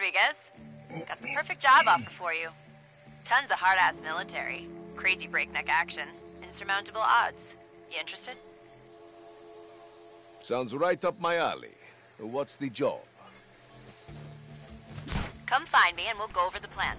Rodriguez. Got the perfect job offer for you. Tons of hard-ass military, crazy breakneck action, insurmountable odds. You interested? Sounds right up my alley. What's the job? Come find me and we'll go over the plan.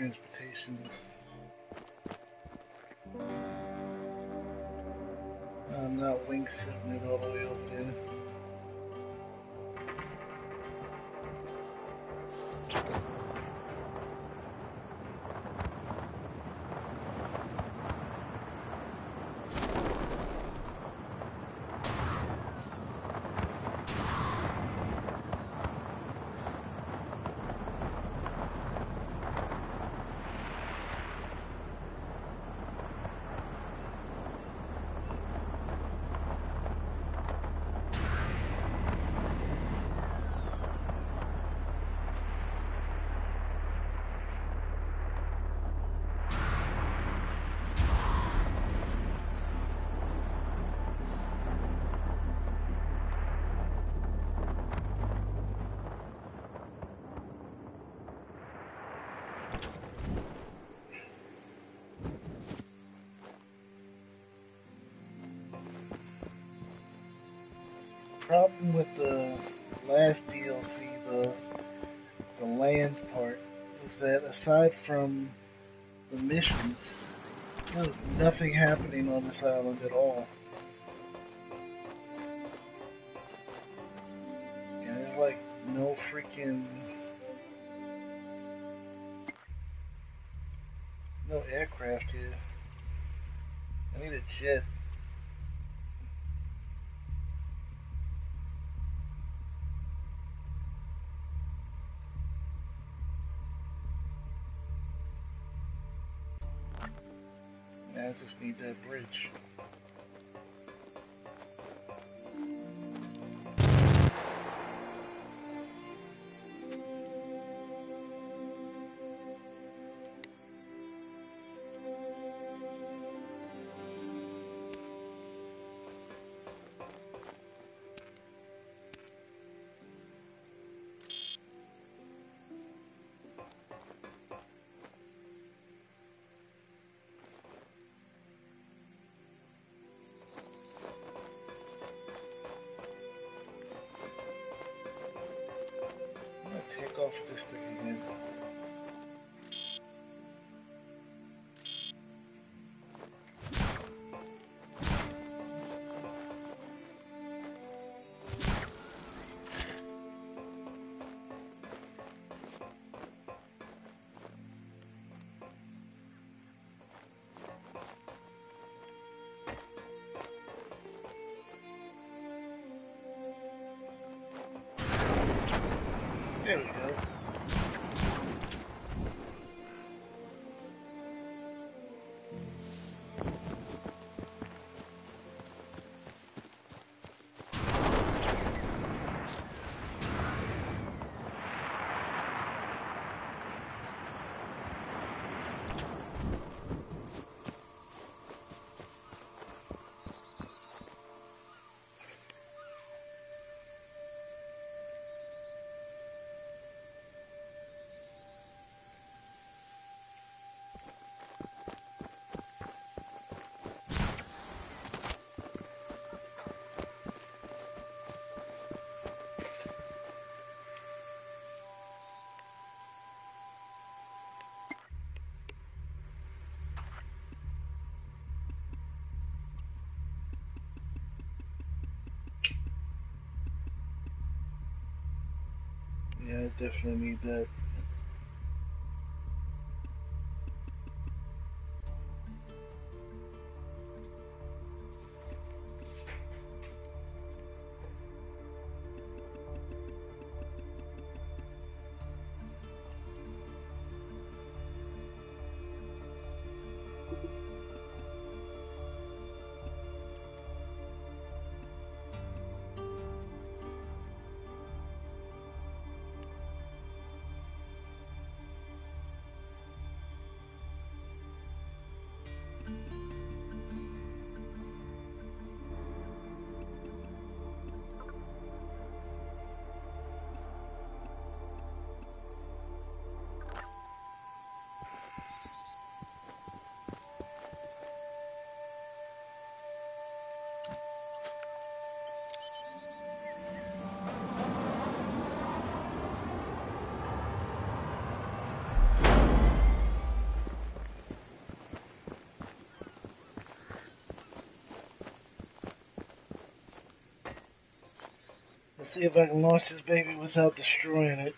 Transportation. I'm not wingsuiting it all problem with the last DLC, the the land part, is that aside from the missions, there was nothing happening on this island at all. And there's like no freaking no aircraft here. I need a jet. There we go. I definitely need that. See if I can launch this baby without destroying it.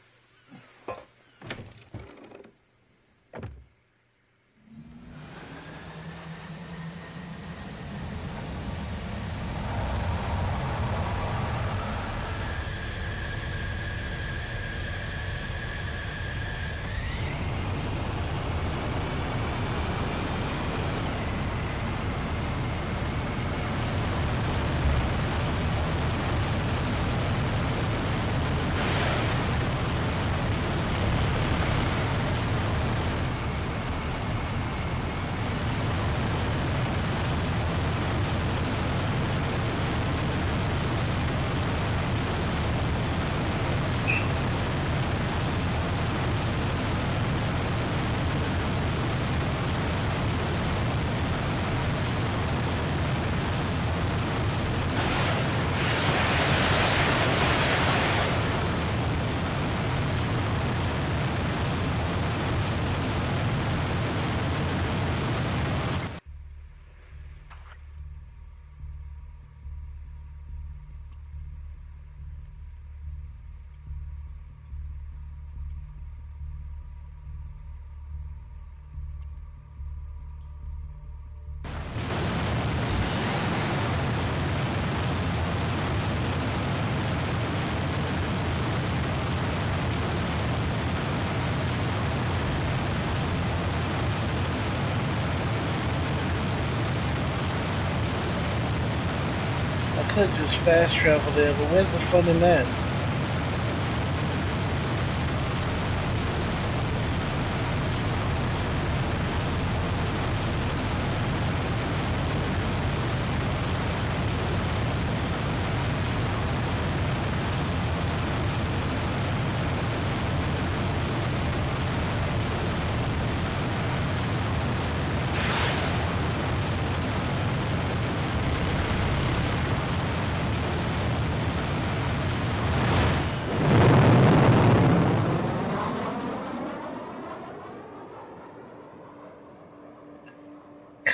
Could just fast travel there, but where's the fun in that?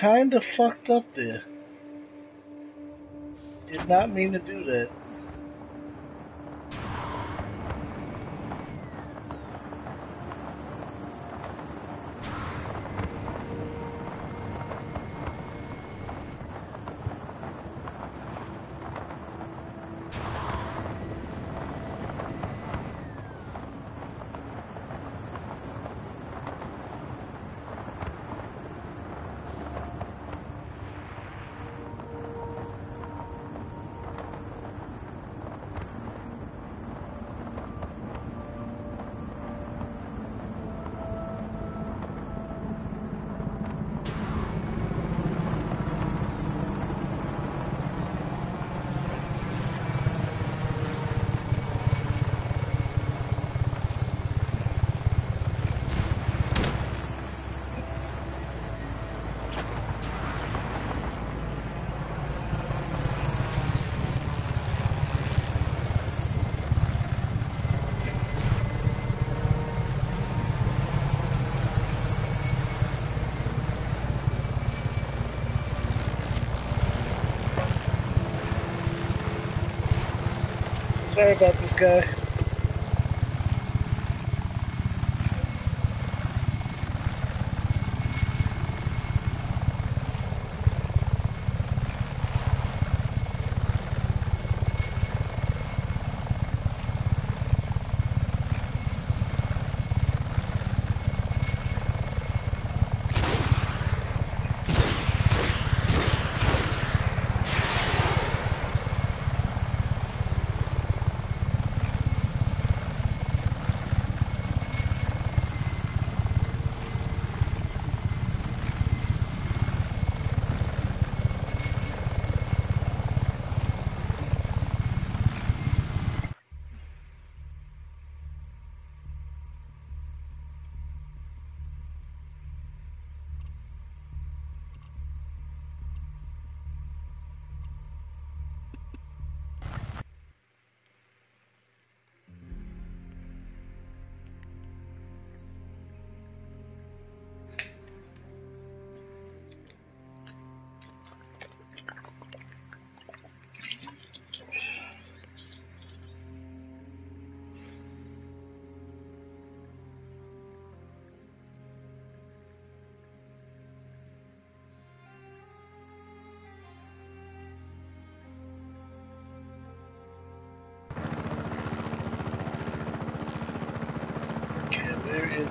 Kinda fucked up there. Did not mean to do that. Sorry about this guy.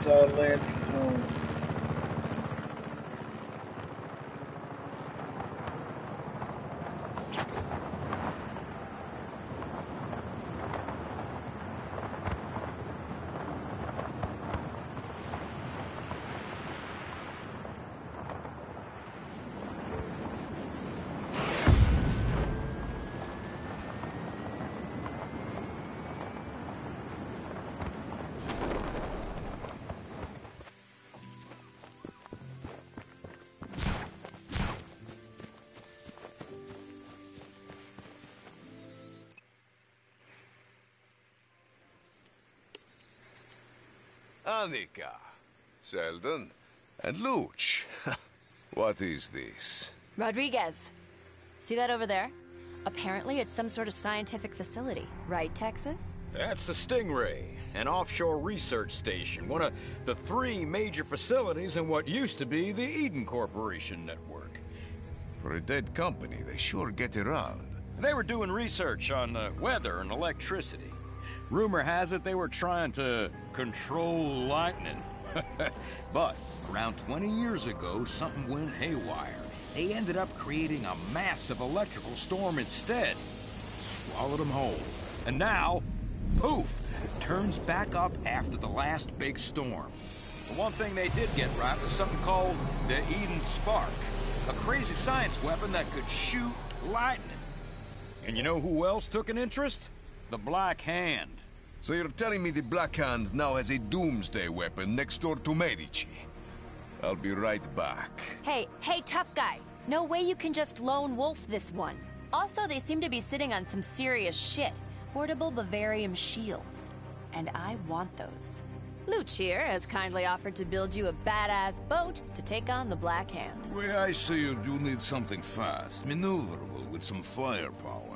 His landing Sheldon, and Luch. what is this? Rodriguez. See that over there? Apparently, it's some sort of scientific facility, right, Texas? That's the Stingray, an offshore research station, one of the three major facilities in what used to be the Eden Corporation network. For a dead company, they sure get around. They were doing research on uh, weather and electricity. Rumor has it they were trying to control lightning. but around 20 years ago, something went haywire. They ended up creating a massive electrical storm instead. Swallowed them whole. And now, poof, turns back up after the last big storm. The one thing they did get right was something called the Eden Spark. A crazy science weapon that could shoot lightning. And you know who else took an interest? The Black Hand. So you're telling me the Black Hand now has a doomsday weapon next door to Medici? I'll be right back. Hey, hey, tough guy. No way you can just lone wolf this one. Also, they seem to be sitting on some serious shit. Portable Bavarium shields. And I want those. Luch here has kindly offered to build you a badass boat to take on the Black Hand. Way I see you do need something fast, maneuverable, with some firepower.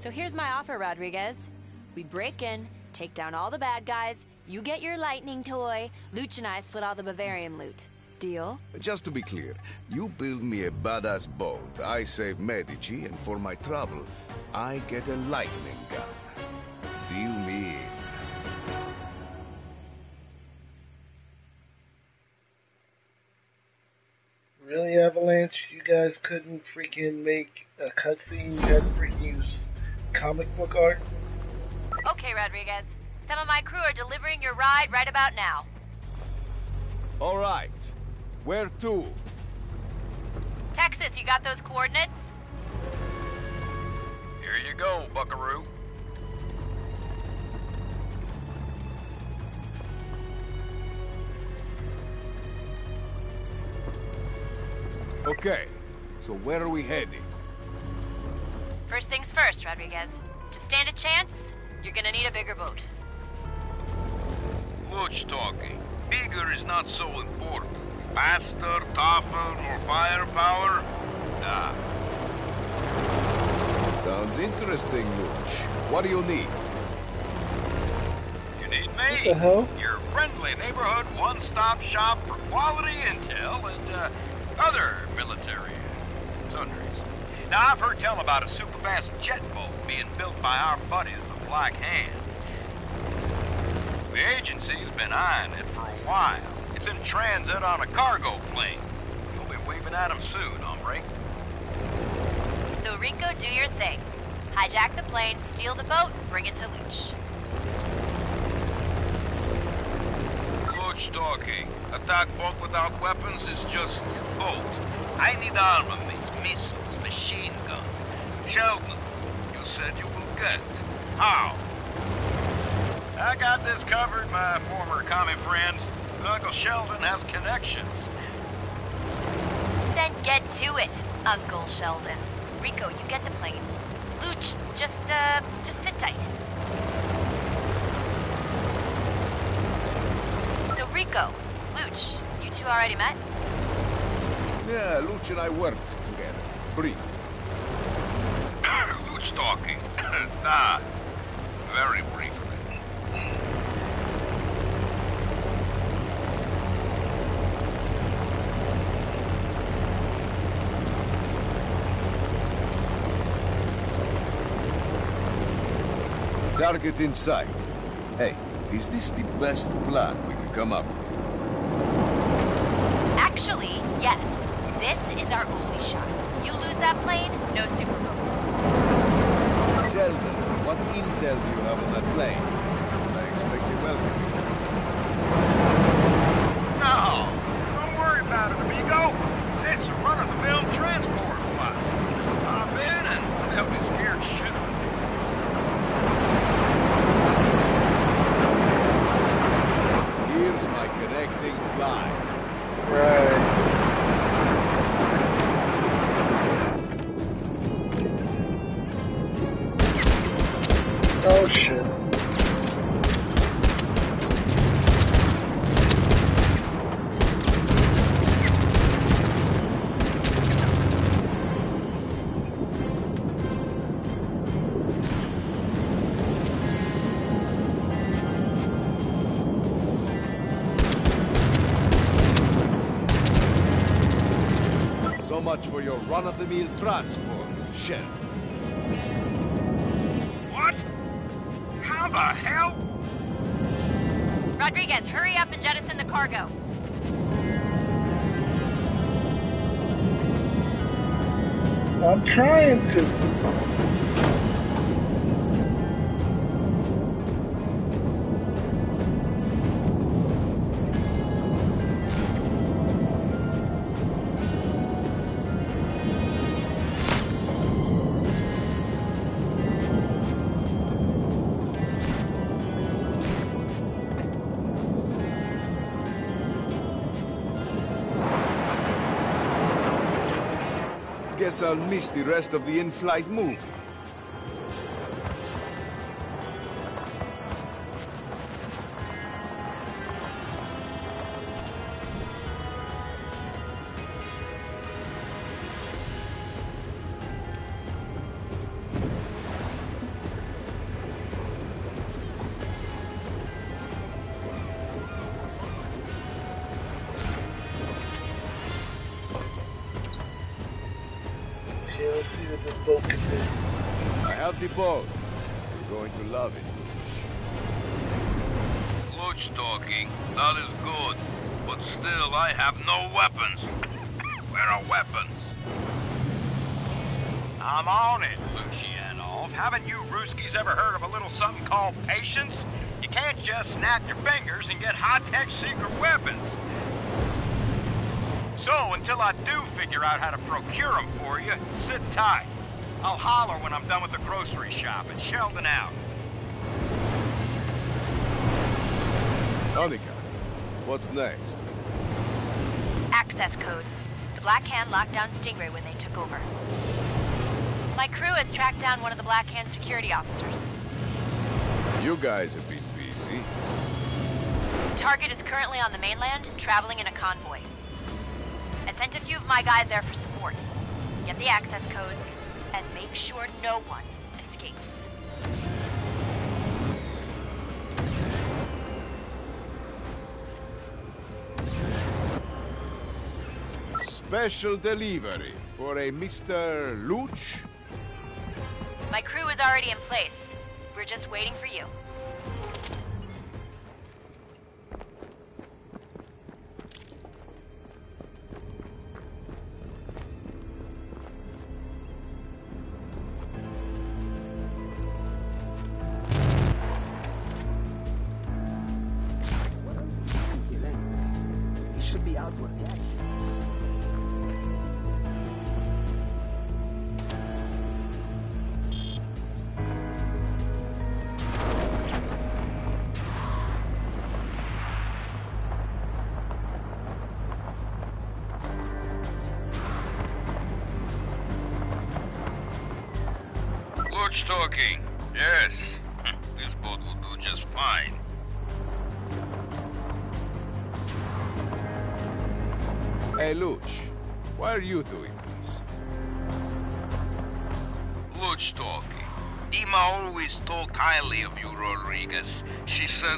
So here's my offer, Rodriguez. We break in, take down all the bad guys, you get your lightning toy, Luch and I split all the Bavarium loot. Deal? Just to be clear, you build me a badass boat, I save Medici, and for my trouble, I get a lightning gun. Deal me. Really, Avalanche? You guys couldn't freaking make a cutscene? You had freaking use comic book art? Okay, Rodriguez. Some of my crew are delivering your ride right about now. All right. Where to? Texas, you got those coordinates? Here you go, buckaroo. Okay. So where are we heading? First things first, Rodriguez. To stand a chance, you're gonna need a bigger boat. Luch talking. Bigger is not so important. Faster, tougher, more firepower? Nah. Sounds interesting, Luch. What do you need? You need me. What me. the hell? Your friendly neighborhood one-stop shop for quality intel and uh, other military sundries. Now, I've heard tell about a super-fast jet boat being built by our buddies, the Black Hand. The agency's been eyeing it for a while. It's in transit on a cargo plane. You'll be waving at at 'em soon, hombre. So, Rico, do your thing. Hijack the plane, steal the boat, bring it to Luch. Luch talking. Attack boat without weapons is just boat. I need armaments, missiles, machine gun. Sheldon, you said you will get. How? I got this covered, my former commie friend. Uncle Sheldon has connections. Then get to it, Uncle Sheldon. Rico, you get the plane. Luch, just, uh, just sit tight. So, Rico, Luch, you two already met? Yeah, Luch and I worked together. Brief. Luch talking. nah, very briefly. Target in sight. Hey, is this the best plan we can come up with? Actually, yes. This is our only shot. That plane, no superboat. Sheldon, what intel do you have on that plane? Much for your run-of-the-mill transport, Sheldon. What? How the hell? Rodriguez, hurry up and jettison the cargo. I'm trying to. Guess I'll miss the rest of the in-flight movie. The boat. You're going to love it, Lutch. Lutch talking. That is good. But still, I have no weapons. Where are weapons? I'm on it, Lucianov. Haven't you Ruskies ever heard of a little something called patience? You can't just snap your fingers and get high-tech secret weapons. So, until I do figure out how to procure them for you, sit tight. I'll holler when I'm done with the grocery shop and Sheldon out. Annika, what's next? Access code. The Black Hand locked down Stingray when they took over. My crew has tracked down one of the Black Hand security officers. You guys have been busy. Target is currently on the mainland, traveling in a convoy. I sent a few of my guys there for support. Get the access codes, and make sure no one escapes. Special delivery for a Mr. Luch? My crew is already in place. We're just waiting for you.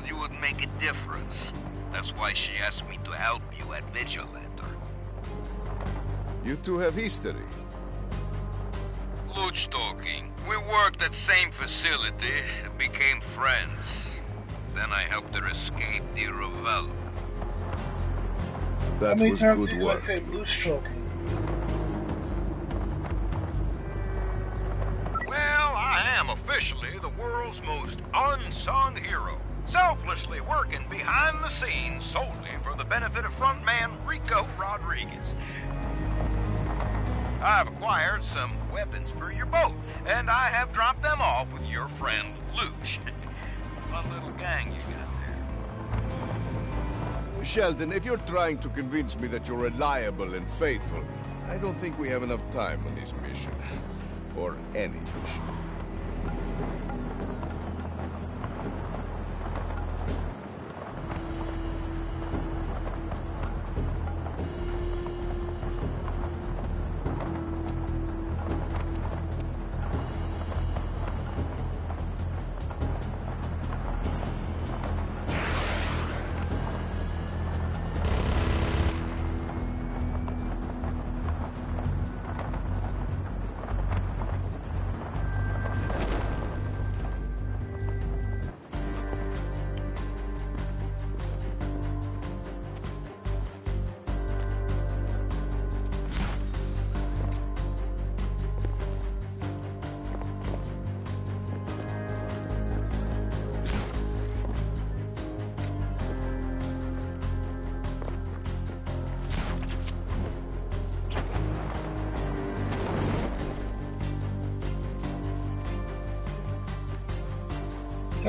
She said you would make a difference. That's why she asked me to help you at Vigilator. You two have history. Luch talking. We worked at same facility, became friends. Then I helped her escape the Ravello. That was good work. say? Well, I am officially the world's most unsung hero, selflessly working behind the scenes solely for the benefit of frontman Rico Rodriguez. I've acquired some weapons for your boat, and I have dropped them off with your friend Luch. Fun little gang you got there. Sheldon, if you're trying to convince me that you're reliable and faithful, I don't think we have enough time on this mission. Or any mission.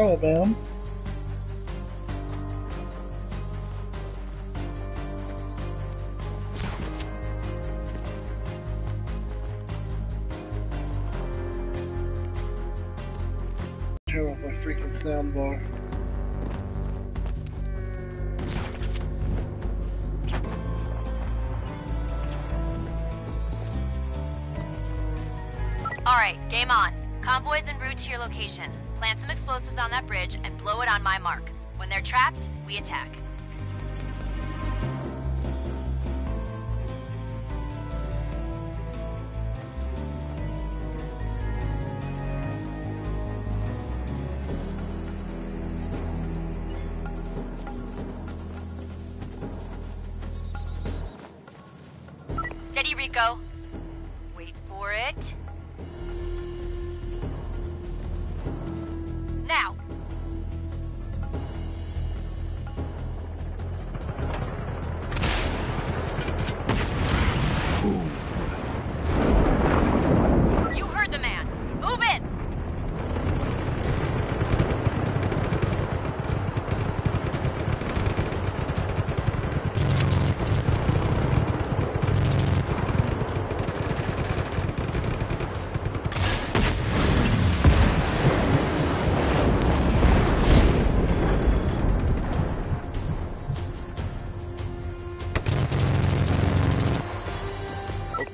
Hello, we attack. Steady, Rico.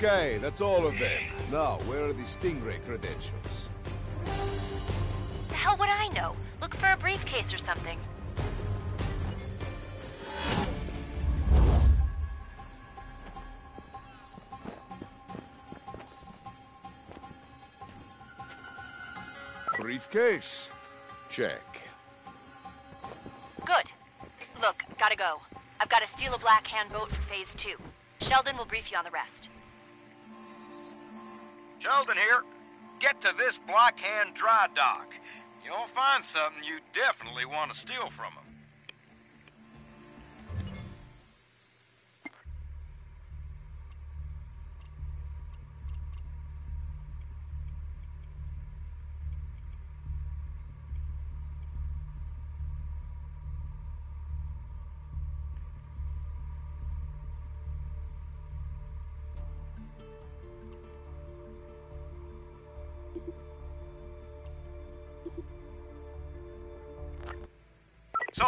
Okay, that's all of them. Now, where are the Stingray credentials? The hell would I know? Look for a briefcase or something. Briefcase? Check. Good. Look, gotta go. I've got to steal a Black Hand boat for Phase 2. Sheldon will brief you on the rest. Sheldon here. Get to this Black Hand dry dock. You'll find something you definitely want to steal from him.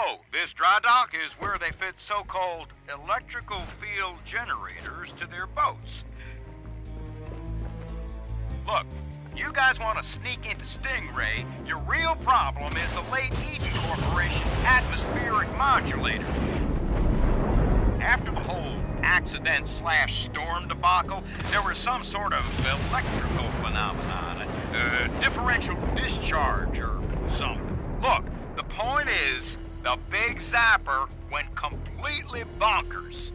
So, this dry dock is where they fit so-called electrical field generators to their boats. Look, you guys want to sneak into Stingray, your real problem is the late Eden Corporation atmospheric modulator. After the whole accident slash storm debacle, there was some sort of electrical phenomenon, uh, differential discharge or something. Look, the point is, the big zapper went completely bonkers.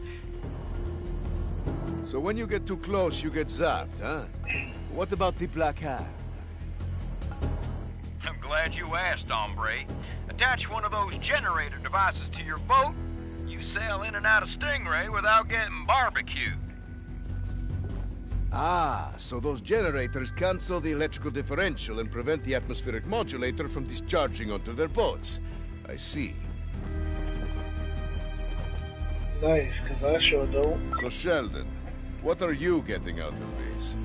So when you get too close, you get zapped, huh? What about the Black Hand? I'm glad you asked, hombre. Attach one of those generator devices to your boat. You sail in and out of Stingray without getting barbecued. Ah, so those generators cancel the electrical differential and prevent the atmospheric modulator from discharging onto their boats. I see. Nice, because I sure don't. So Sheldon, what are you getting out of this?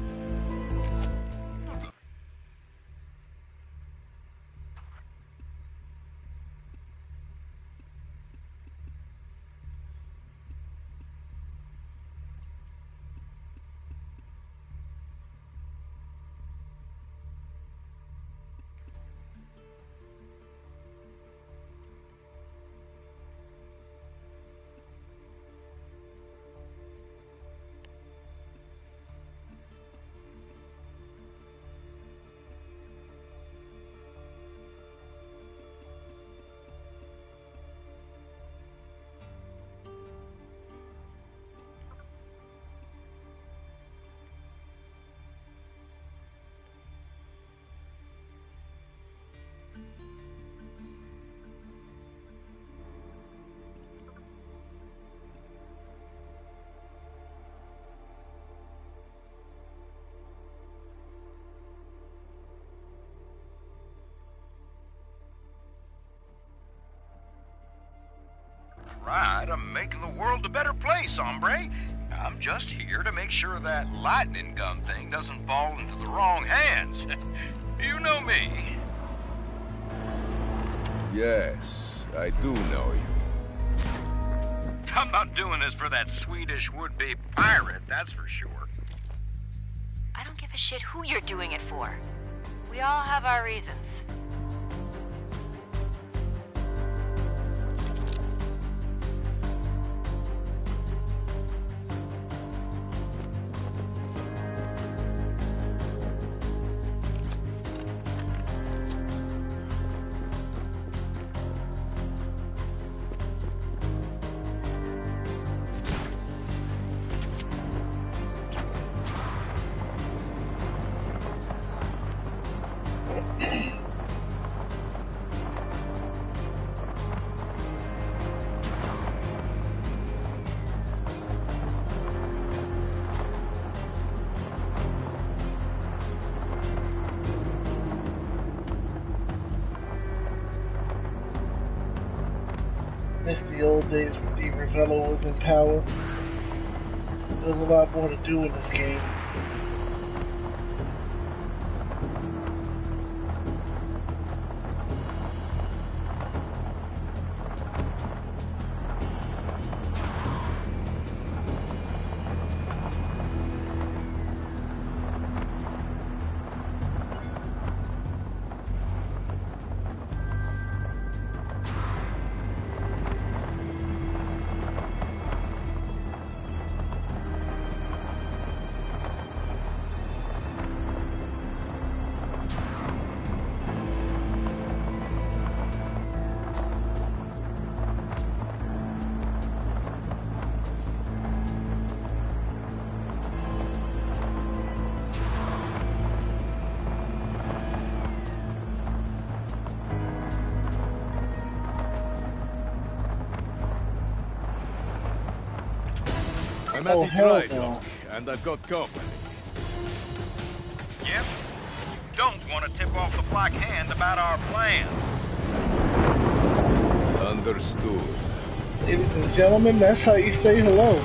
Place, hombre. I'm just here to make sure that lightning gun thing doesn't fall into the wrong hands. you know me. Yes, I do know you. I'm not doing this for that Swedish would-be pirate, that's for sure. I don't give a shit who you're doing it for. We all have our reasons. Power. There's a lot more to do in this game. I'm at Oh, the dry dock, and I've got company. Yep. You don't want to tip off the Black Hand about our plans. Understood. Ladies and gentlemen, that's how you say hello.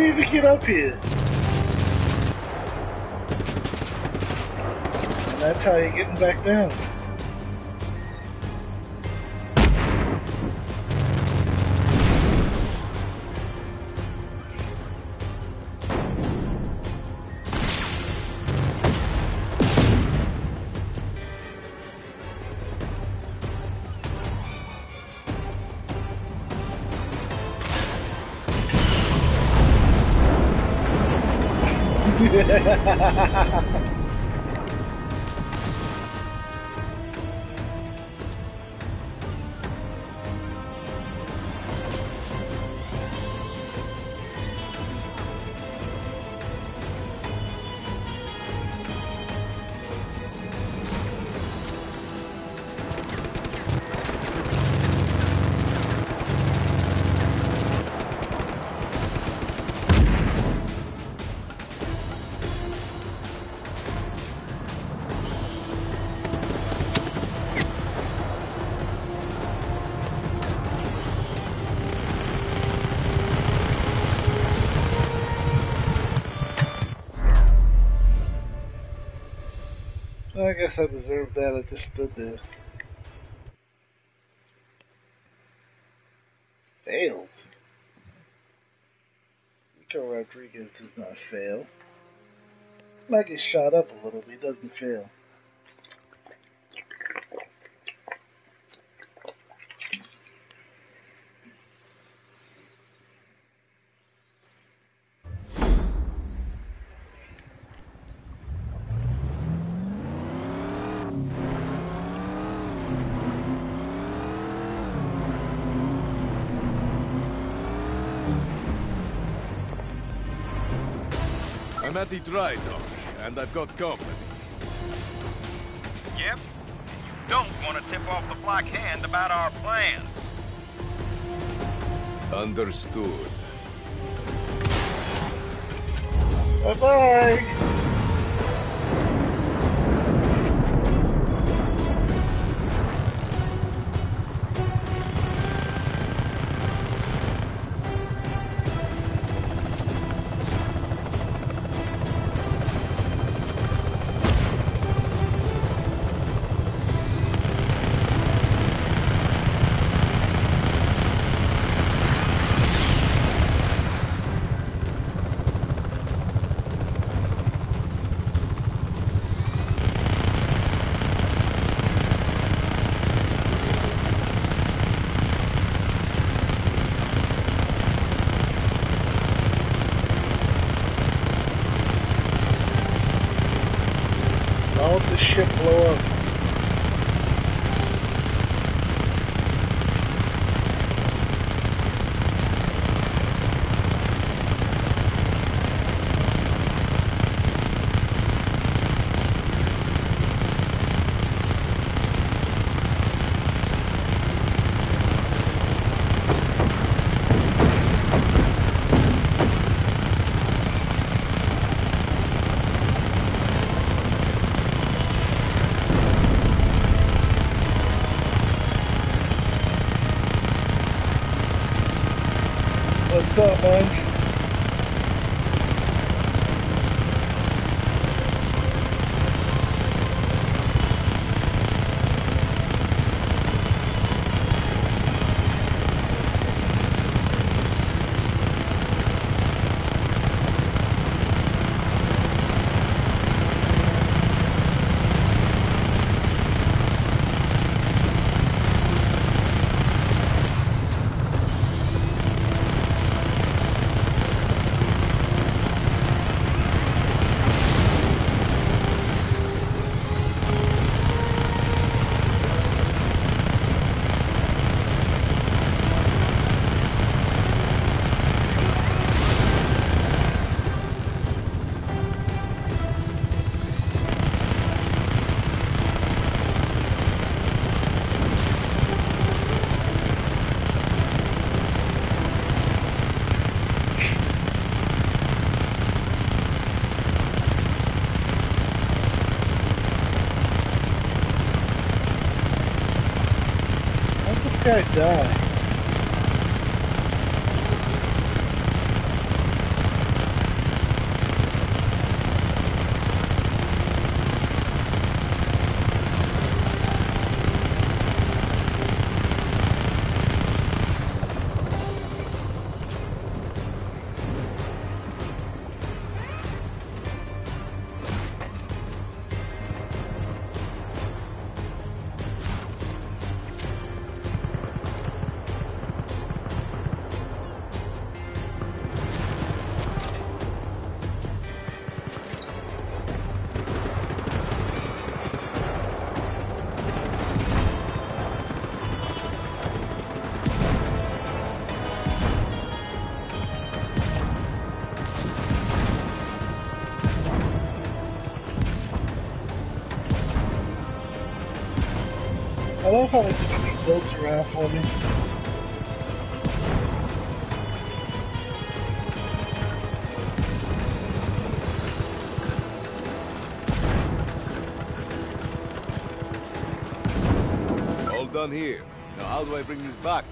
You even get up here? And that's how you're getting back down. Guess I deserved that. I just stood there. Failed. Rico Rodriguez does not fail. Might get shot up a little, but he doesn't fail. At the dry dock, and I've got company. Yep. You don't want to tip off the Black Hand about our plans. Understood. Bye die? Love around for me. All done here. Now how do I bring this back?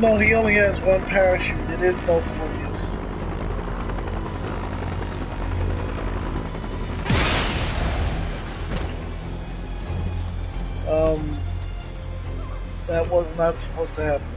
No, he only has one parachute. It is multiple use. Um, that was not supposed to happen.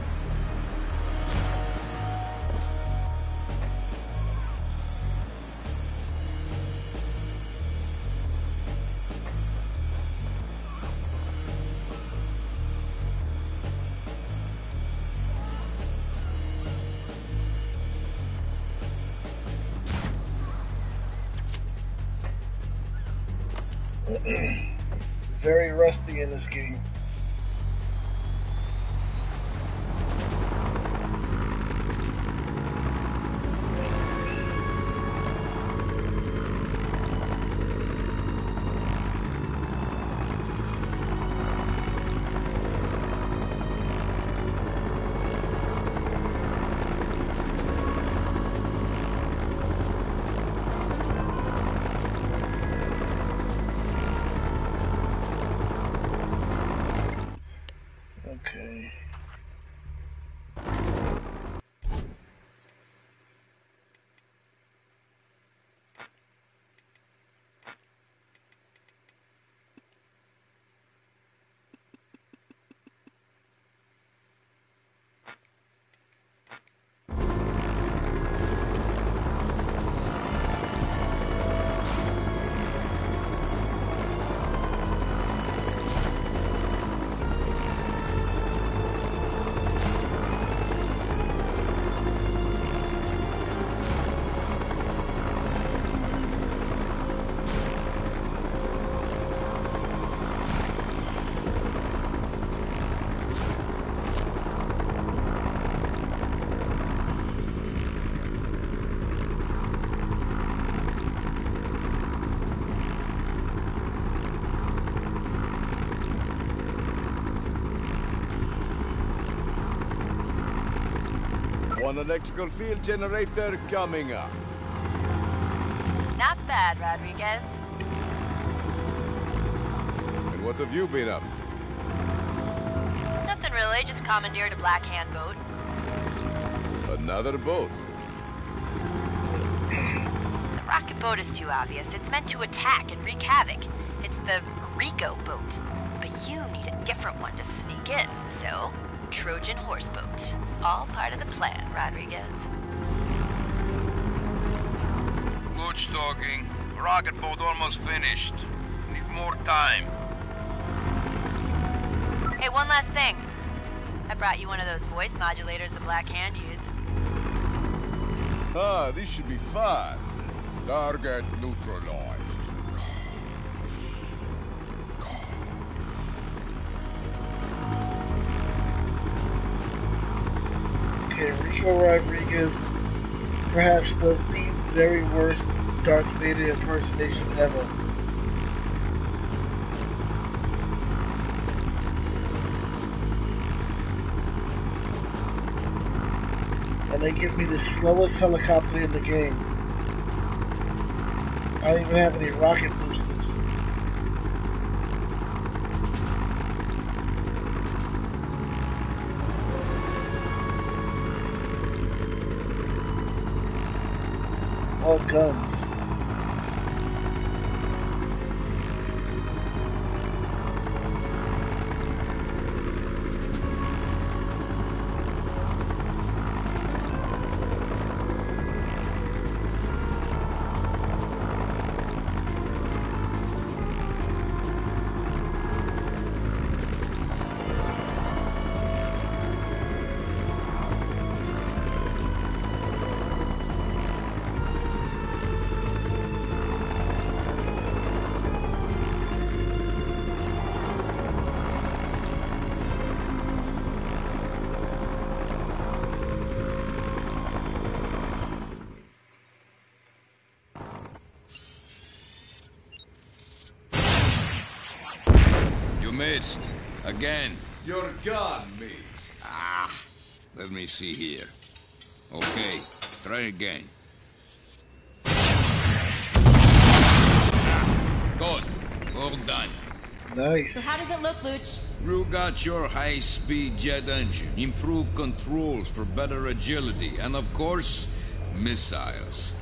One electrical field generator coming up. Not bad, Rodriguez. And what have you been up to? Nothing really, just commandeered a Black Hand boat. Another boat. The rocket boat is too obvious. It's meant to attack and wreak havoc. It's the Rico boat. But you need a different one to sneak in, so Trojan horse boat. All part of the plan, Rodriguez. Good talking. Rocket boat almost finished. Need more time. Hey, one last thing. I brought you one of those voice modulators the Black Hand used. Ah, this should be fun. Target neutralized. Darth impersonation ever. And they give me the slowest helicopter in the game. I don't even have any rocket missed. Again. Your gun missed. Ah, let me see here. Okay, try again. Ah, Good. Well done. Nice. So how does it look, Looch? You got your high-speed jet engine, improved controls for better agility, and of course, missiles.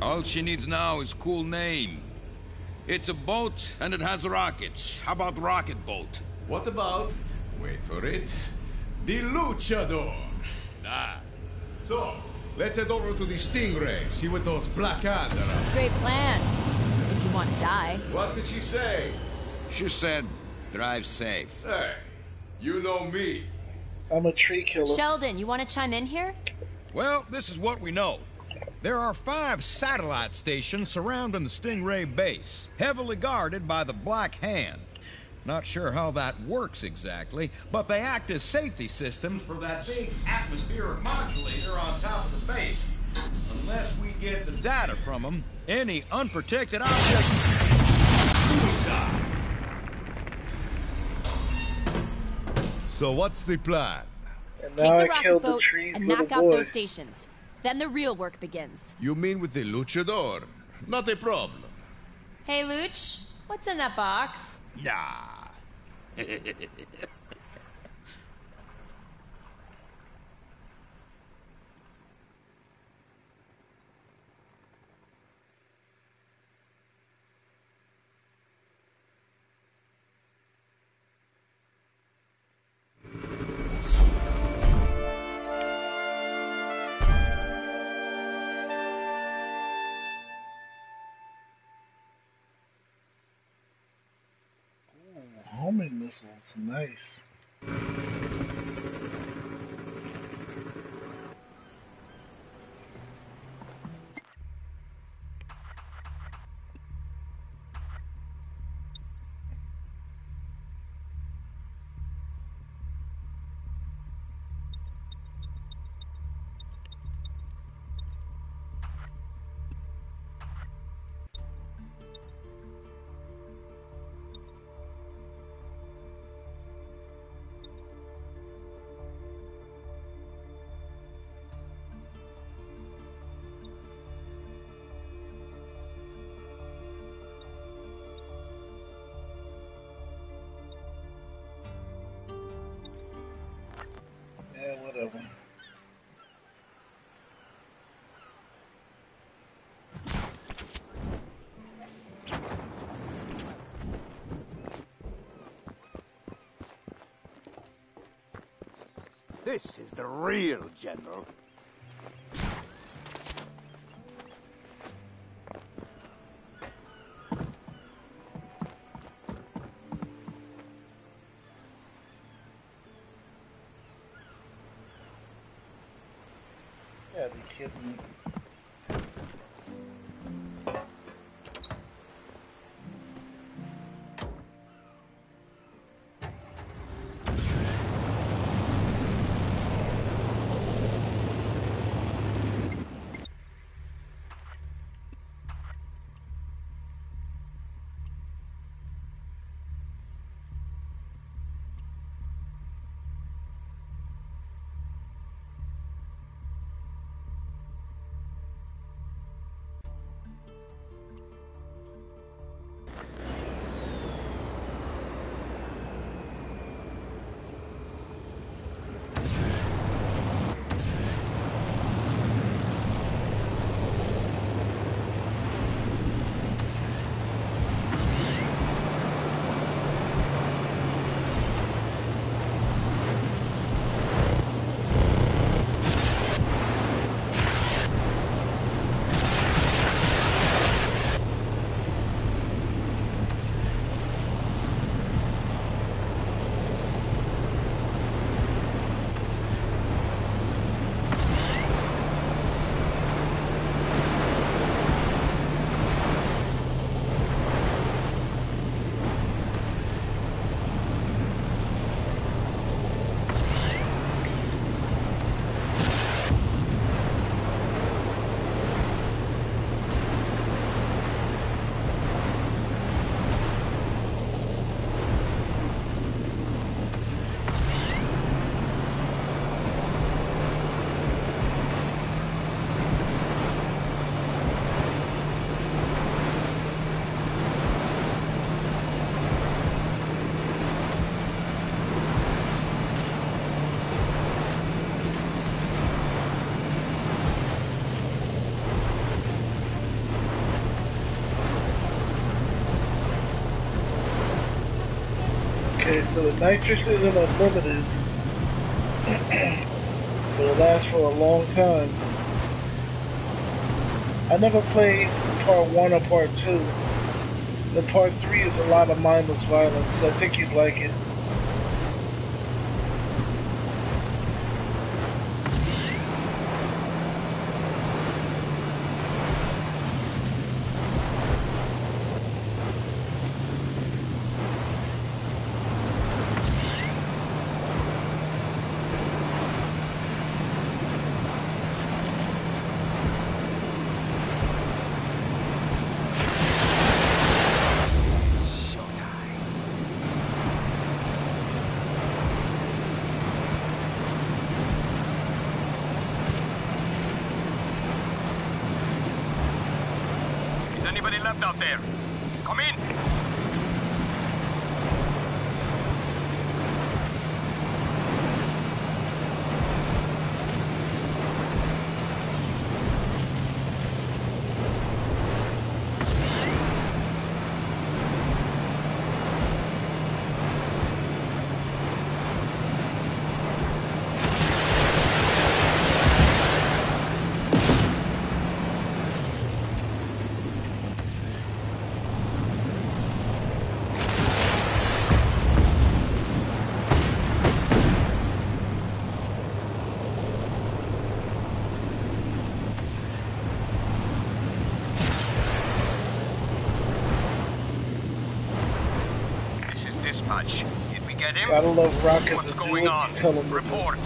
All she needs now is cool name. It's a boat, and it has rockets. How about rocket boat? What about, wait for it, the Loochador? Ah, So, let's head over to the Stingray, see what those Black Hand are up. Great plan. If you want to die. What did she say? she said, drive safe. Hey, you know me. I'm a tree killer. Sheldon, you want to chime in here? Well, this is what we know. There are five satellite stations surrounding the Stingray base, heavily guarded by the Black Hand. Not sure how that works exactly, but they act as safety systems for that big atmospheric modulator on top of the base. Unless we get the data from them, any unprotected object. So what's the plan? and Take the I rocket killed the boat and knock a out those stations. Then the real work begins. You mean with the Loochador? Not a problem. Hey, Looch, what's in that box? Nah. Homing missiles, nice. This is the real general. Yeah, be kidding Okay, so the nitrous isn't unlimited. but it lasts for a long time. I never played part one or part two. The part three is a lot of mindless violence. I think you'd like it. Is anybody left out there? Come in! This is dispatch. Did we get him? Gotta love rockets What's going on? you tell them to do. Report.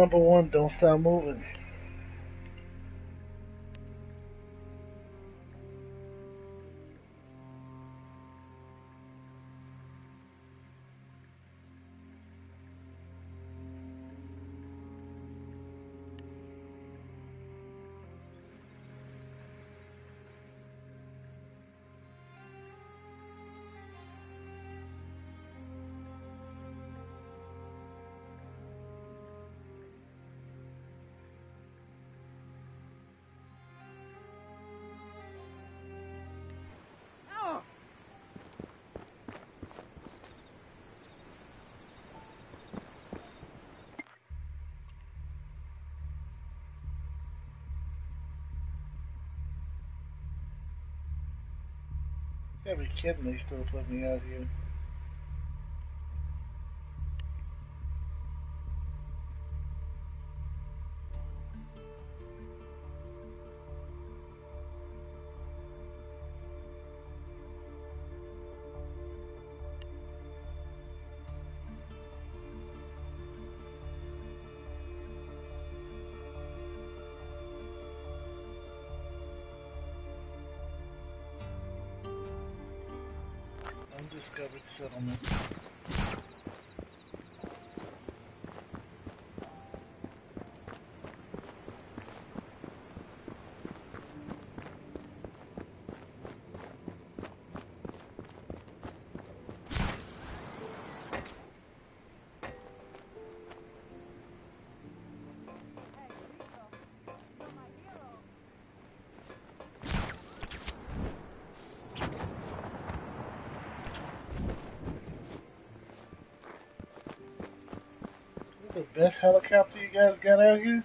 number one, don't stop moving. kidney still putting me out here. helicopter you guys got out here?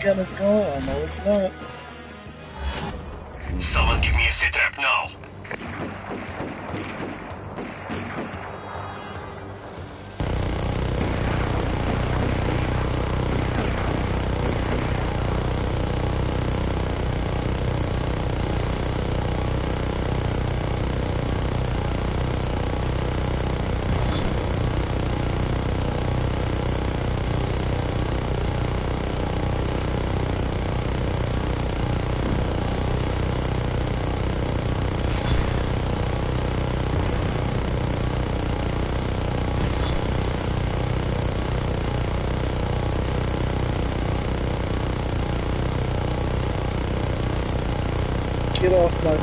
get it's gone. No, it's not.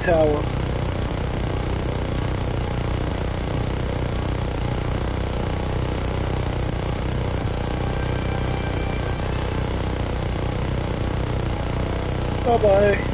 tower. Bye-bye.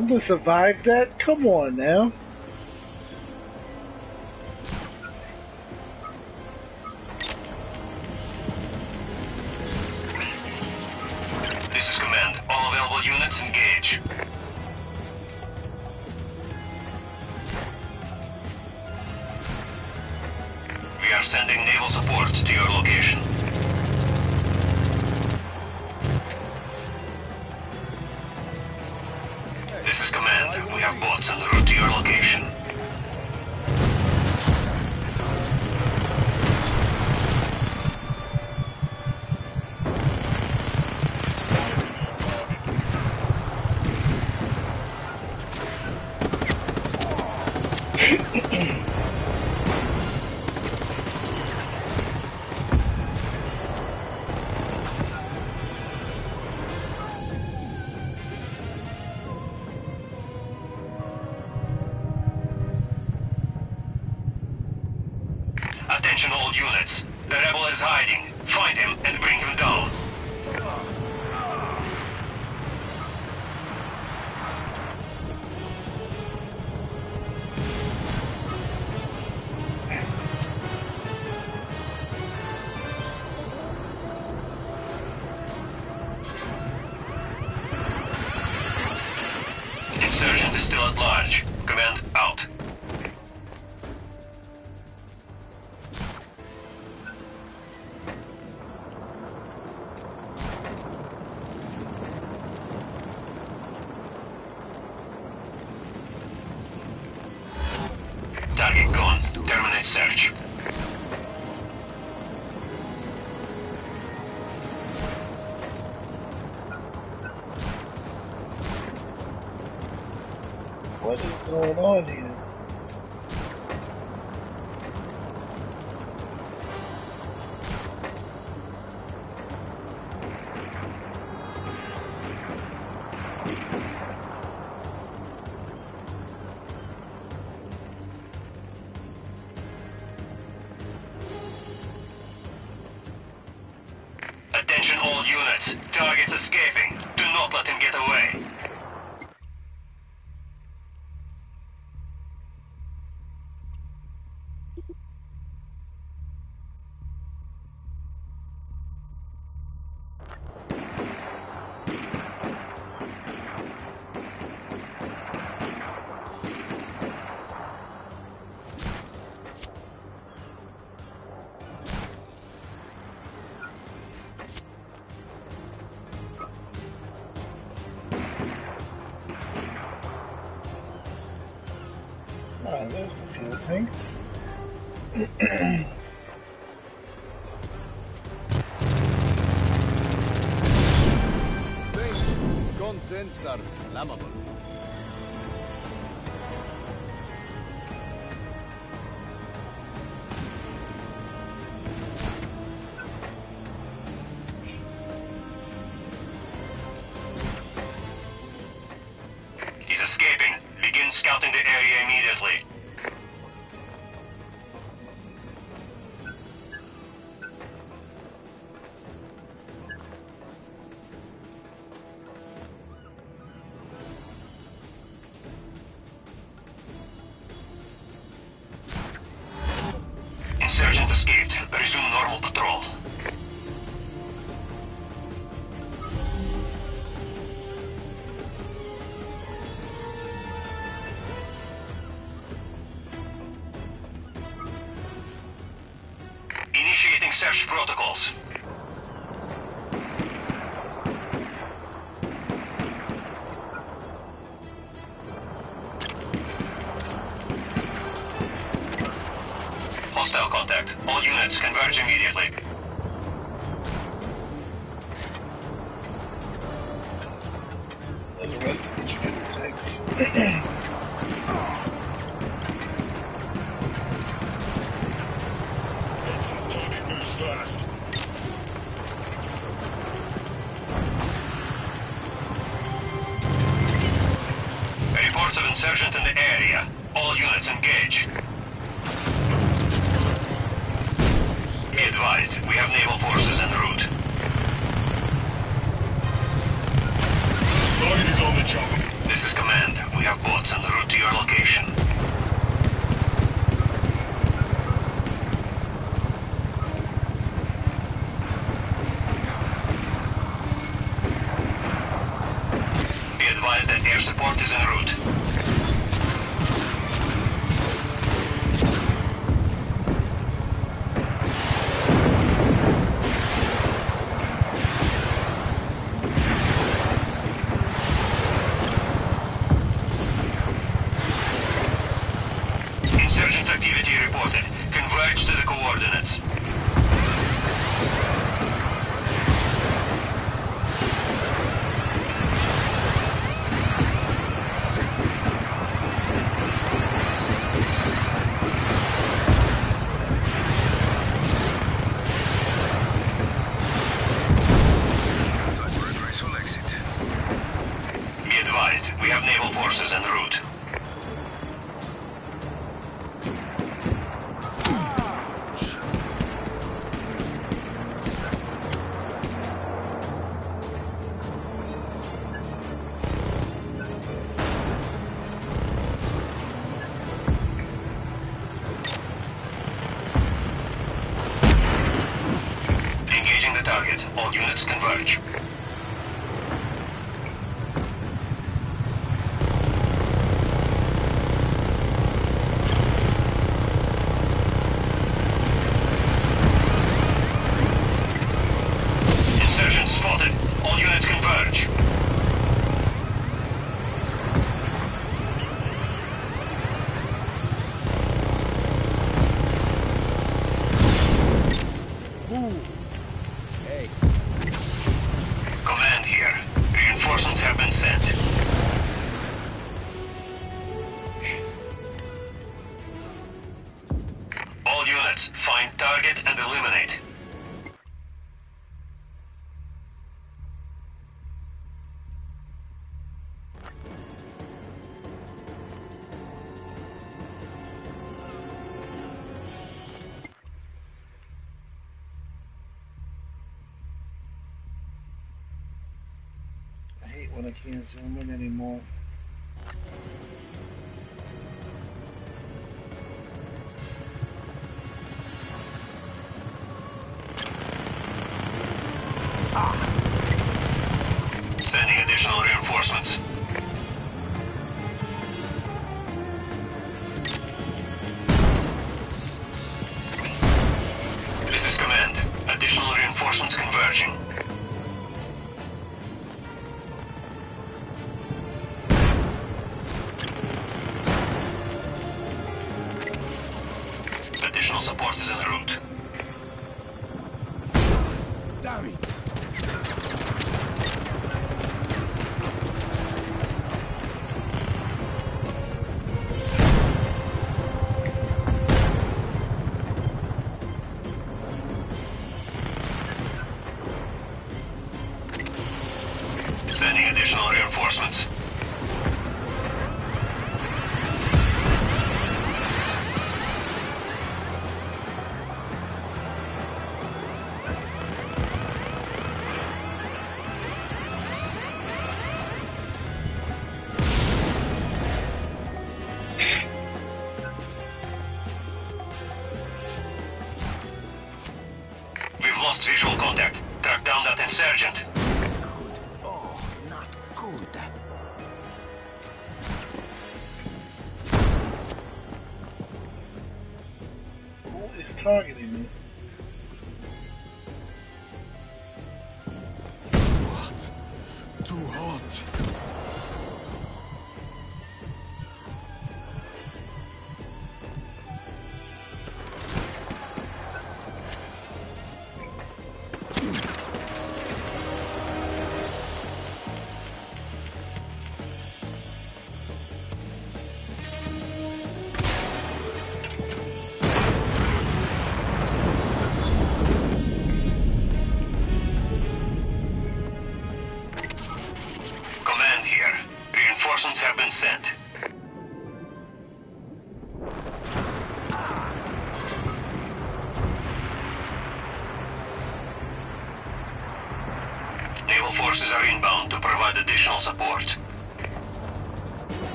Number survived that? Come on now. going on here. Reports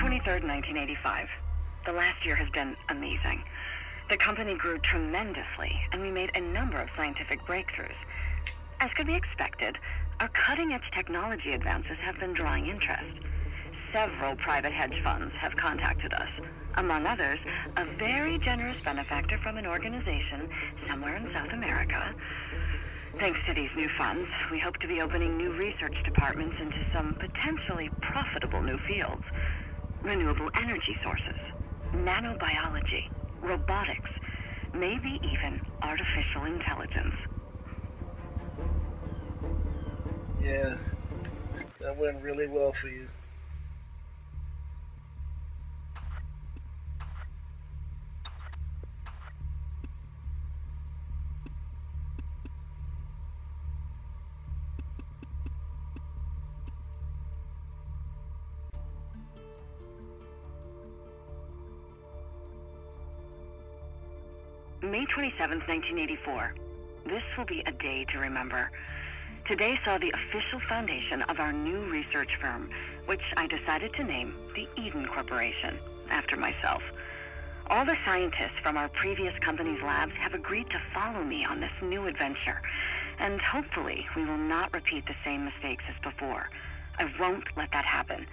23rd, 1985. The last year has been amazing. The company grew tremendously, and we made a number of scientific breakthroughs. As could be expected, our cutting-edge technology advances have been drawing interest. Several private hedge funds have contacted us. Among others, a very generous benefactor from an organization somewhere in South America. Thanks to these new funds, we hope to be opening new research departments into some potentially profitable new fields. Renewable energy sources, nanobiology, robotics, maybe even artificial intelligence. Yeah, that went really well for you. 27th, 1984. This will be a day to remember. Today saw the official foundation of our new research firm, which I decided to name the Eden Corporation, after myself. All the scientists from our previous company's labs have agreed to follow me on this new adventure, and hopefully we will not repeat the same mistakes as before. I won't let that happen.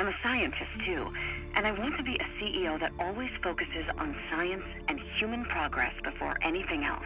I'm a scientist too, and I want to be a CEO that always focuses on science and human progress before anything else.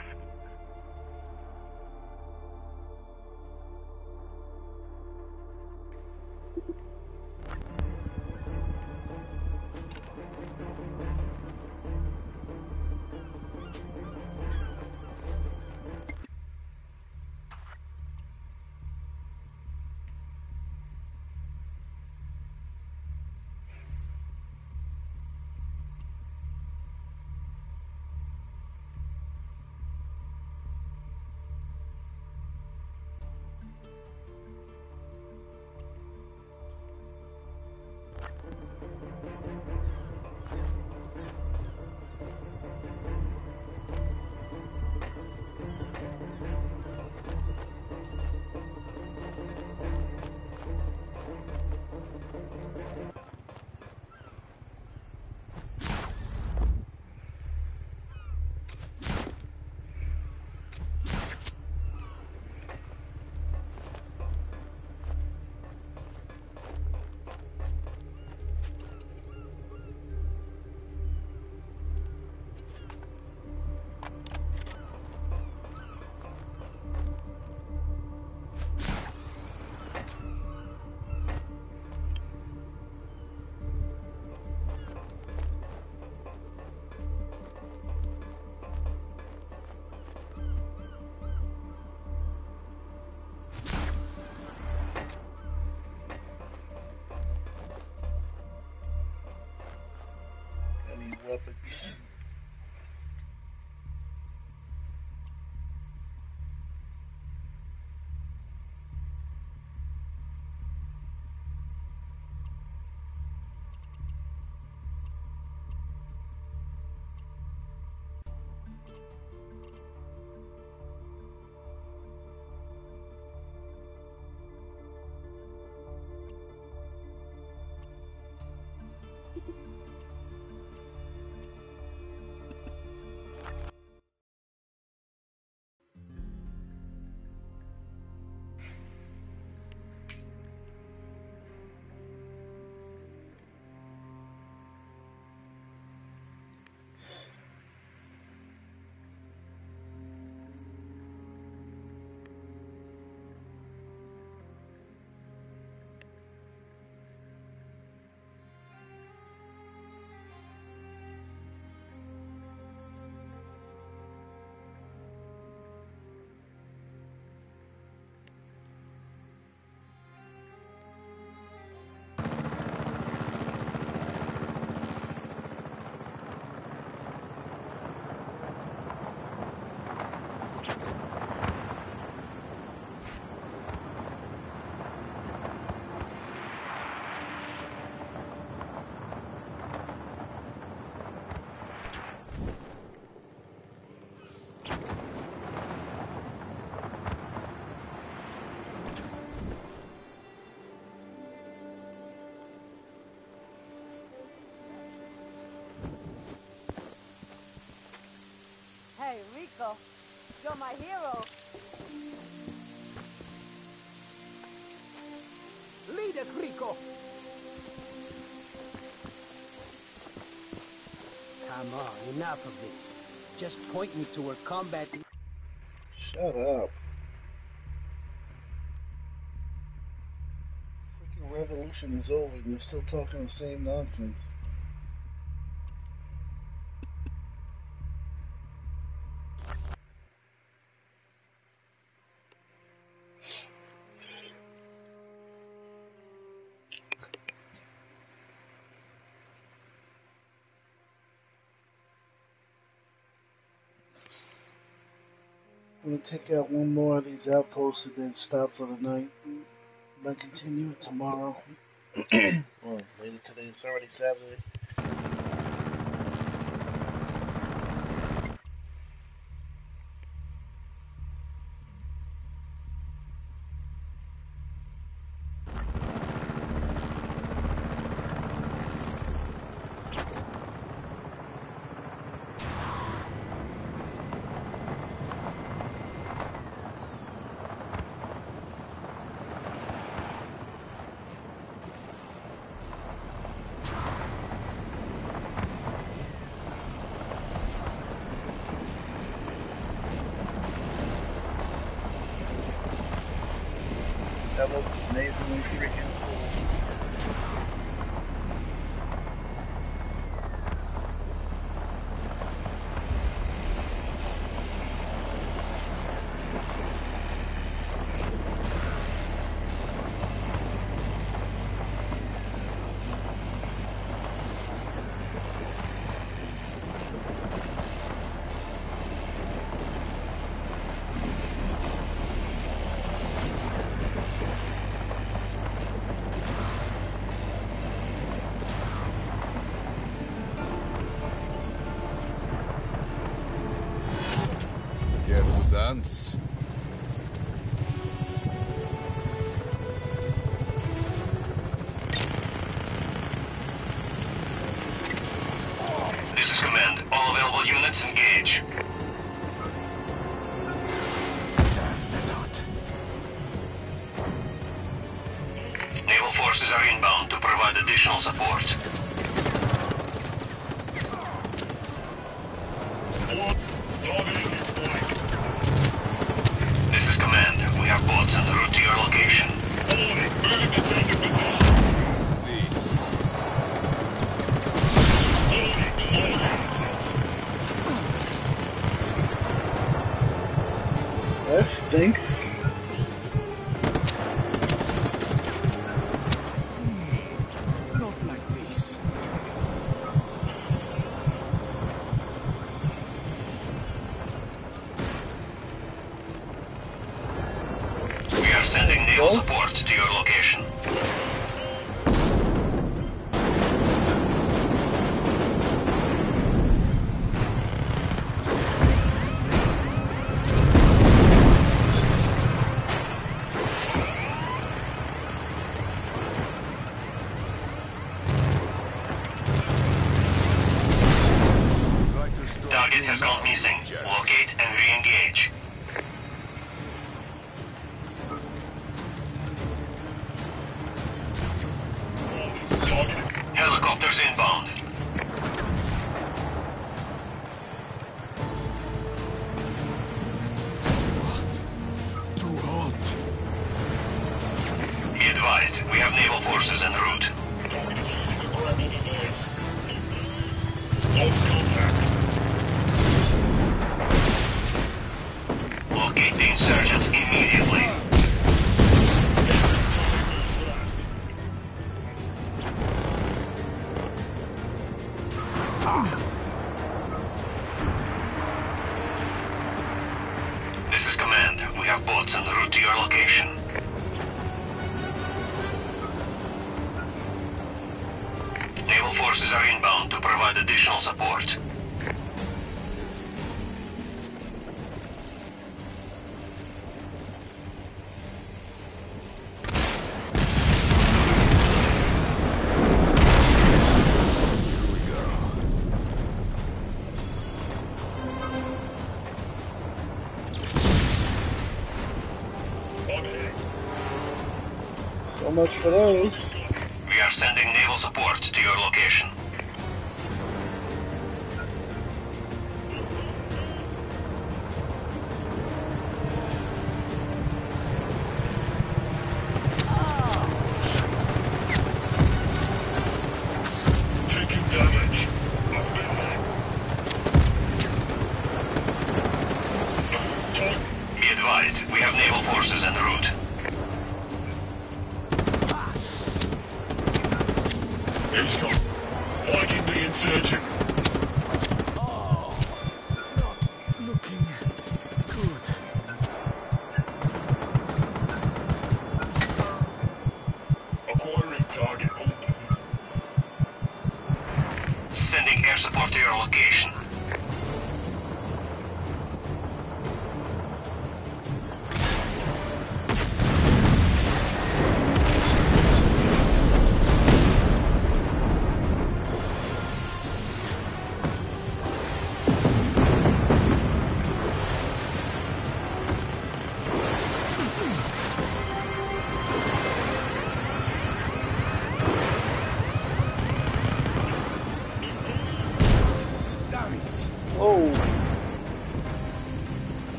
Hey, Rico. You're my hero. Lead it, Rico. Come on, enough of this. Just point me to where combat... Shut up. Freaking revolution is over and you're still talking the same nonsense. Take out one more of these outposts and then stop for the night. Might continue tomorrow. or later today. It's already Saturday. Thank you. much for those. We are sending naval support to your location.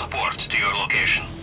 support to your location.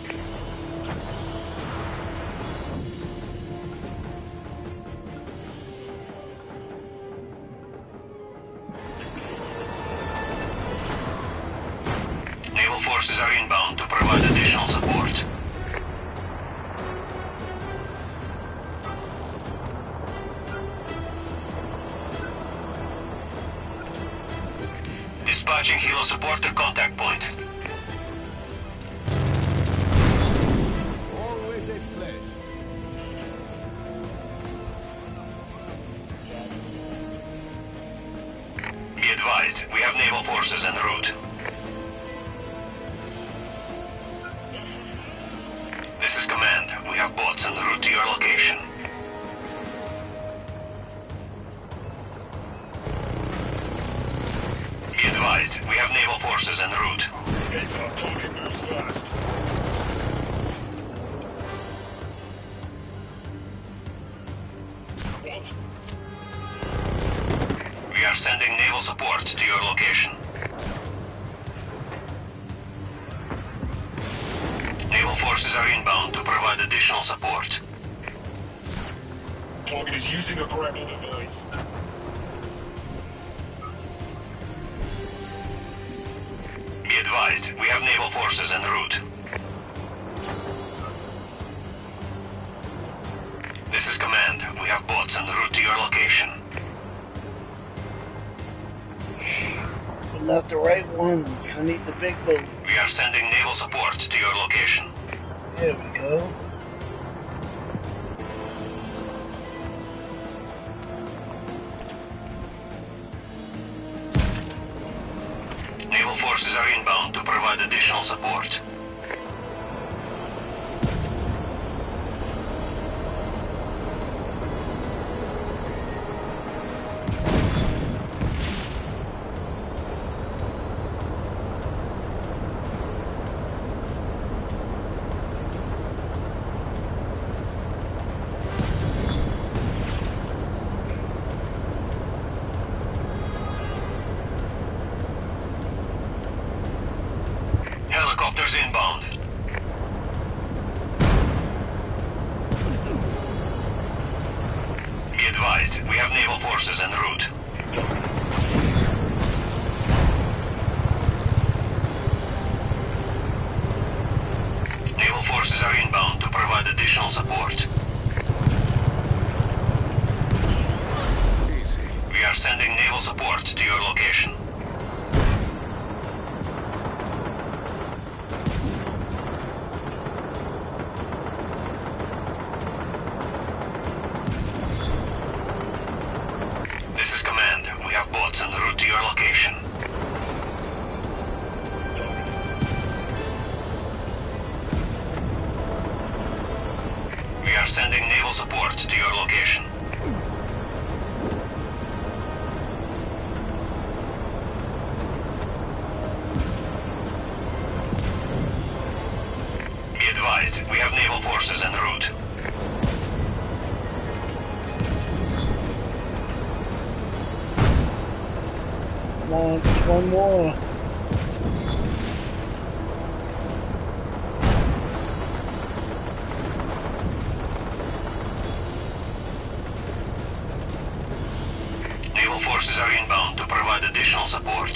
big boat. One more. Naval forces are inbound to provide additional support.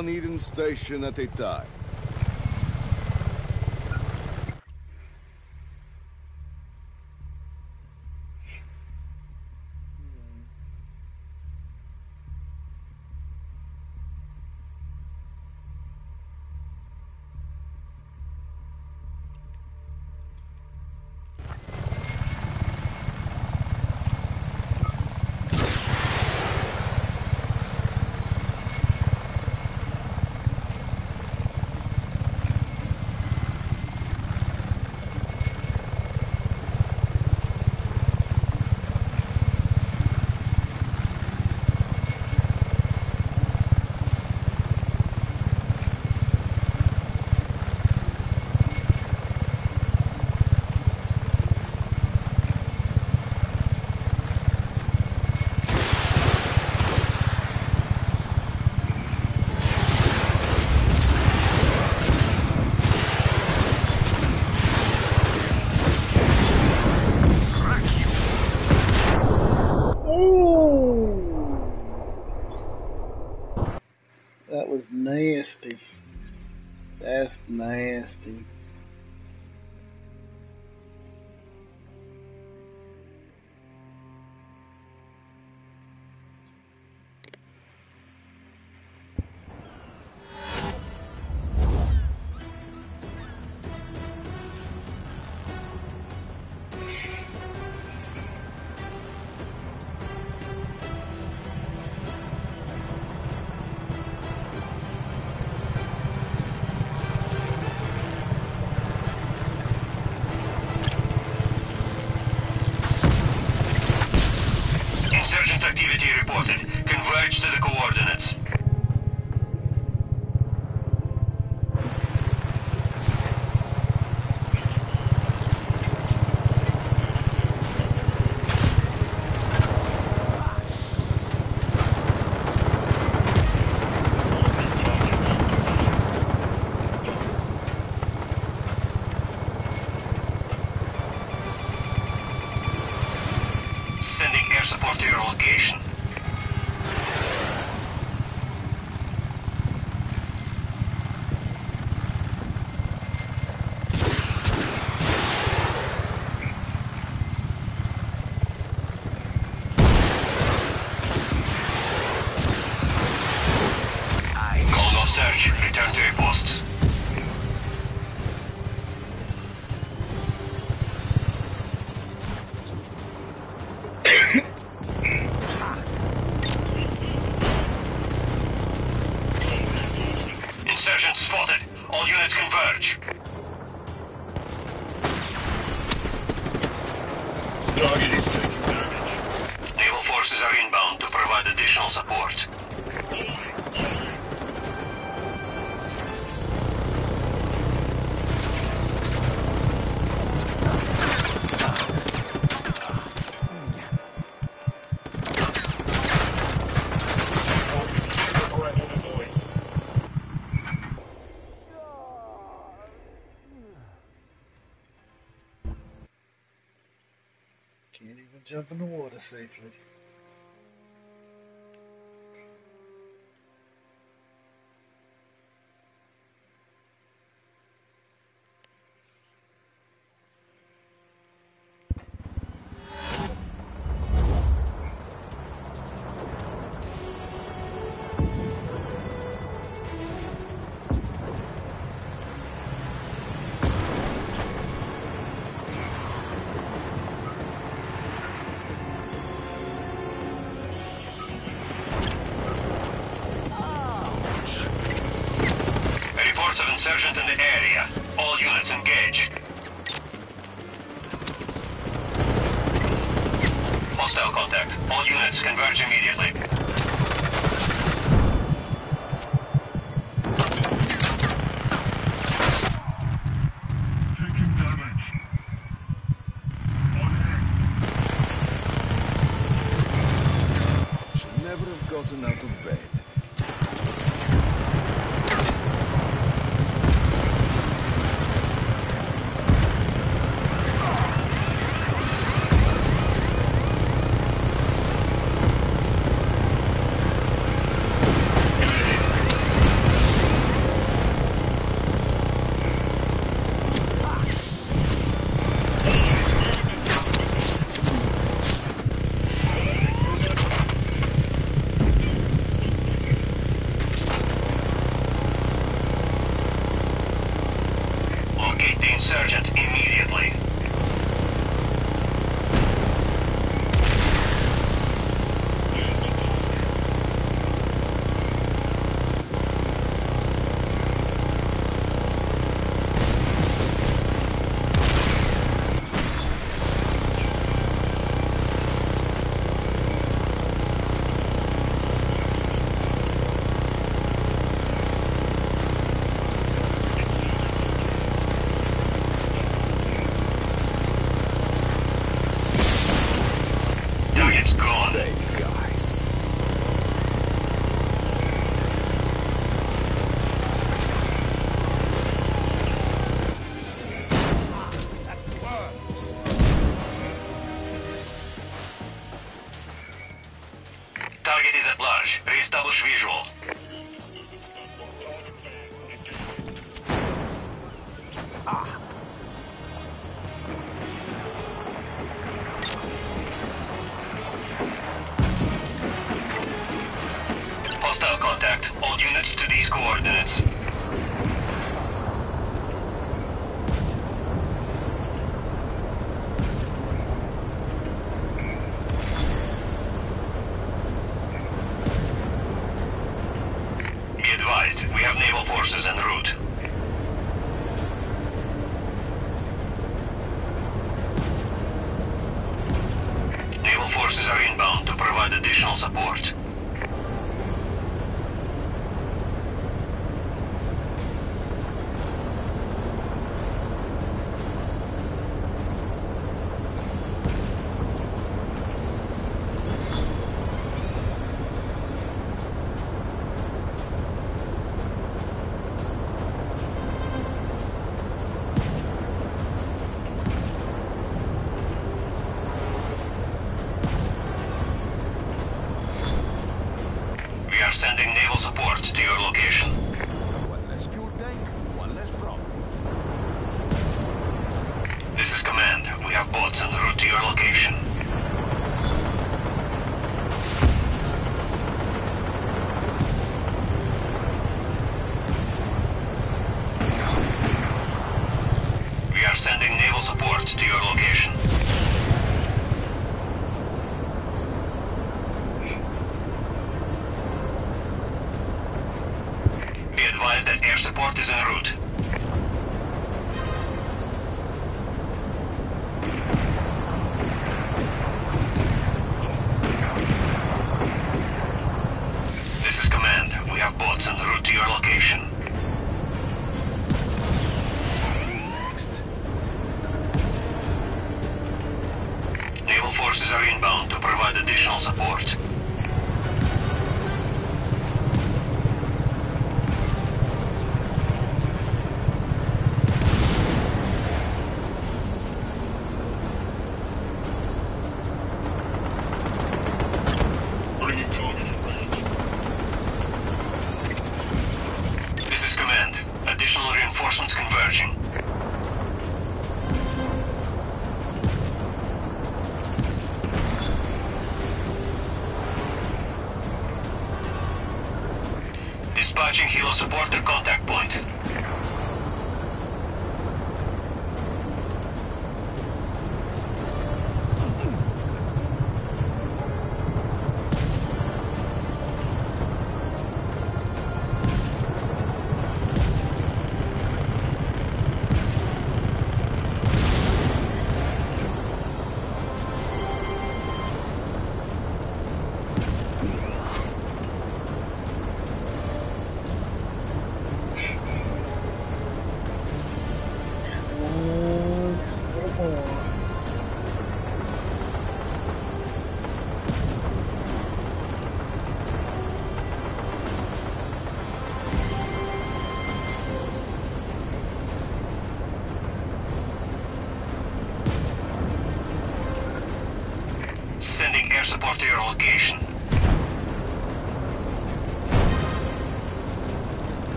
One Eden station at a time.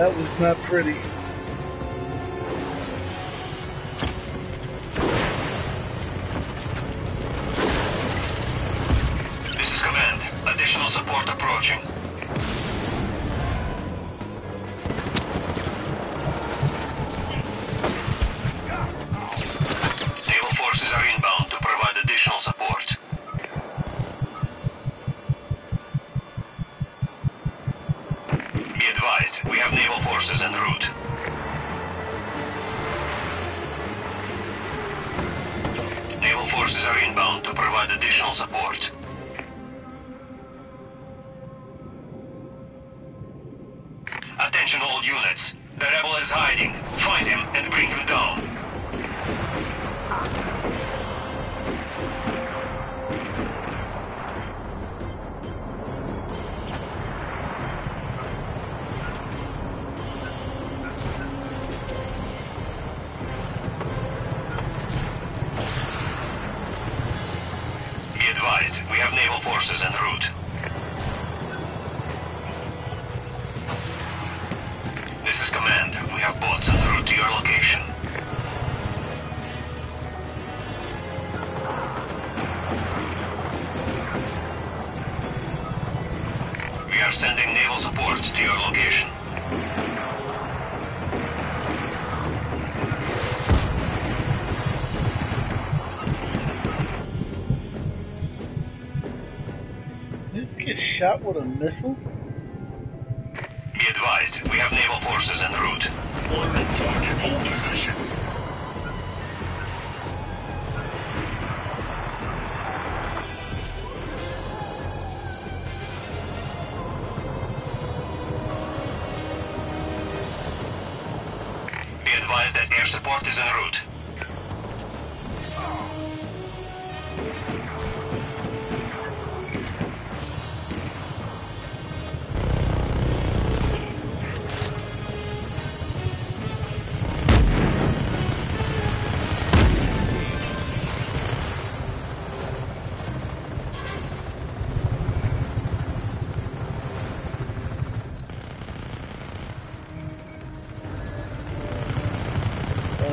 That was not pretty. Get shot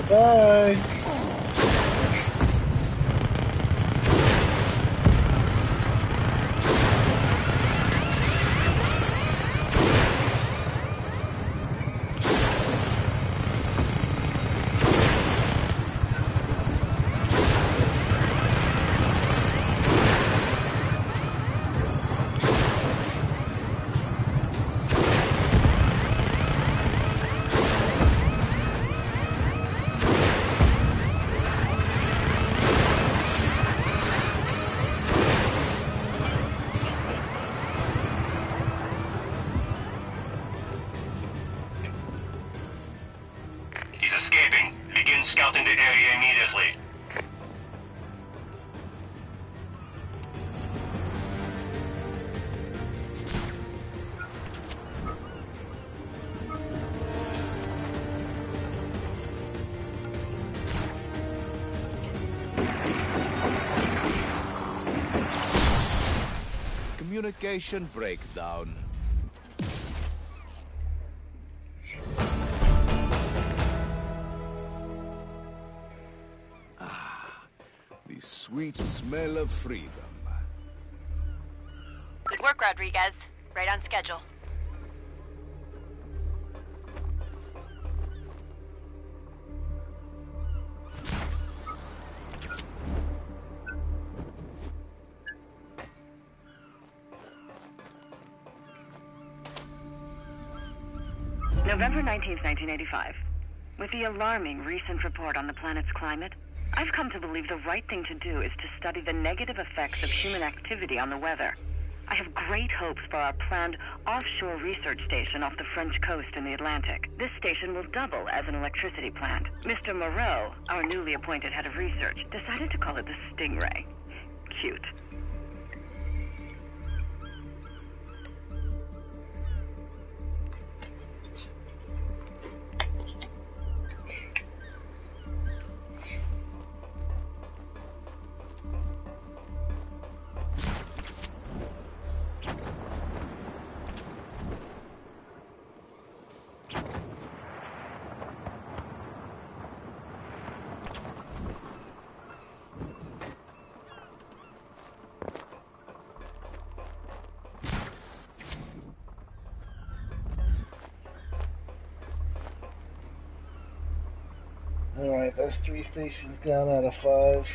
Bye Communication breakdown. Ah, the sweet smell of freedom. Good work, Rodriguez. Right on schedule. November 19th, 1985. With the alarming recent report on the planet's climate, I've come to believe the right thing to do is to study the negative effects of human activity on the weather. I have great hopes for our planned offshore research station off the French coast in the Atlantic. This station will double as an electricity plant. Mr. Moreau, our newly appointed head of research, decided to call it the Stingray. Cute. Stations down out of five.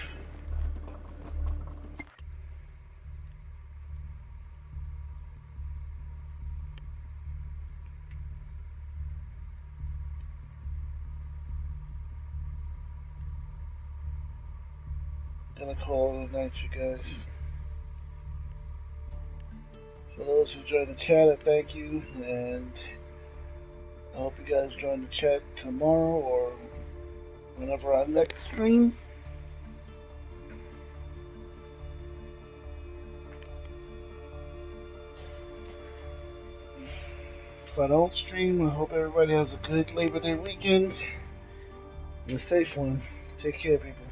Gonna call it a night, you guys. For those who joined the chat, I thank you, and I hope you guys join the chat tomorrow or whenever I next stream. If I don't stream, I hope everybody has a good Labor Day weekend and a safe one. Take care, people.